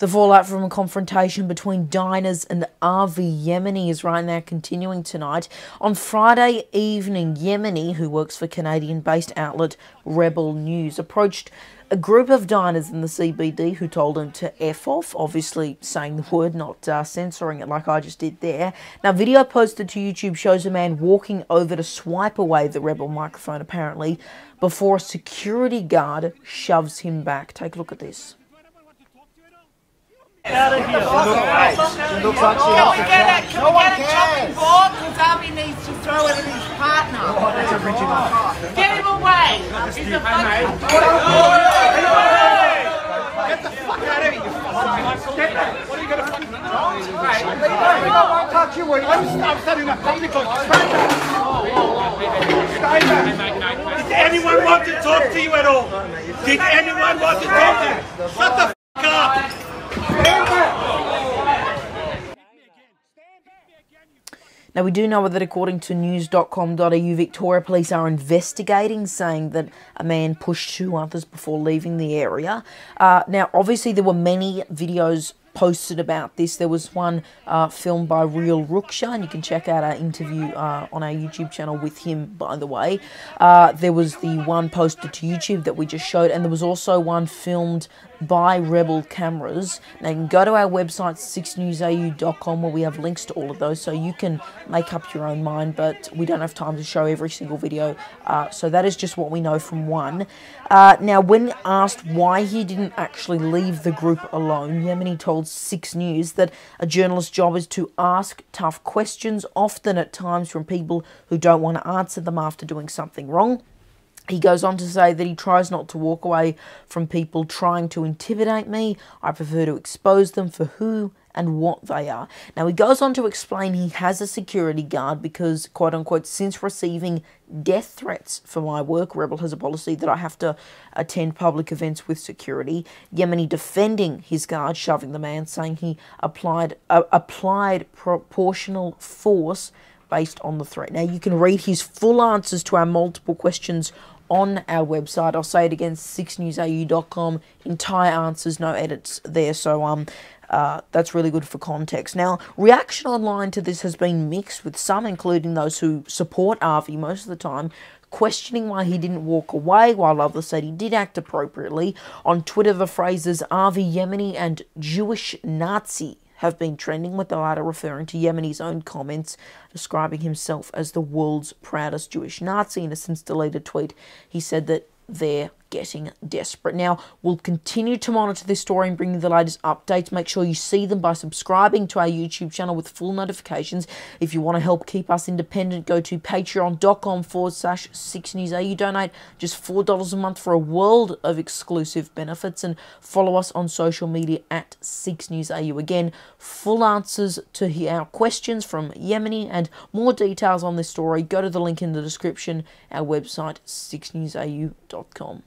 The fallout from a confrontation between diners and Avi Yemini is right now continuing tonight. On Friday evening, Yemini, who works for Canadian based outlet Rebel News, approached a group of diners in the CBD who told him to F off, obviously saying the word, not uh, censoring it like I just did there. Now, video posted to YouTube shows a man walking over to swipe away the Rebel microphone, apparently, before a security guard shoves him back. Take a look at this. Out of here. She looks like she Can we get a, can No we get a chopping board? Because Avi needs to throw it at his partner. Oh, that's original. Get him away. He's a fucking... I won't touch you. I'm, I'm setting a public Did anyone want to talk to you at all? Did anyone want to talk to you? Shut the f up! Now, we do know that according to news.com.au, Victoria Police are investigating, saying that a man pushed two others before leaving the area. Uh, now, obviously, there were many videos posted about this. There was one uh, filmed by Real Ruksha, and you can check out our interview uh, on our YouTube channel with him, by the way. Uh, there was the one posted to YouTube that we just showed, and there was also one filmed by Rebel cameras. Now you can go to our website, 6newsau.com, where we have links to all of those, so you can make up your own mind, but we don't have time to show every single video, uh, so that is just what we know from one. Uh, now, when asked why he didn't actually leave the group alone, Yemini told 6 News that a journalist's job is to ask tough questions, often at times from people who don't want to answer them after doing something wrong. He goes on to say that he tries not to walk away from people trying to intimidate me. I prefer to expose them for who and what they are. Now, he goes on to explain he has a security guard because, quote unquote, since receiving death threats for my work, Rebel has a policy that I have to attend public events with security. Yemini defending his guard, shoving the man, saying he applied uh, applied proportional force based on the threat. Now, you can read his full answers to our multiple questions on our website. I'll say it again, 6newsau.com. Entire answers, no edits there. So, um, uh, that's really good for context. Now, reaction online to this has been mixed, with some, including those who support Avi most of the time, questioning why he didn't walk away, while others said he did act appropriately. On Twitter, the phrases Avi Yemini and Jewish Nazi have been trending, with the latter referring to Yemini's own comments, describing himself as the world's proudest Jewish Nazi. In a since deleted tweet, he said that they're getting desperate. Now, we'll continue to monitor this story and bring you the latest updates. Make sure you see them by subscribing to our YouTube channel with full notifications. If you want to help keep us independent, go to patreon.com forward slash 6newsau. You donate just $4 a month for a world of exclusive benefits and follow us on social media at 6newsau. Again, full answers to our questions from Yemini and more details on this story. Go to the link in the description, our website, 6newsau.com.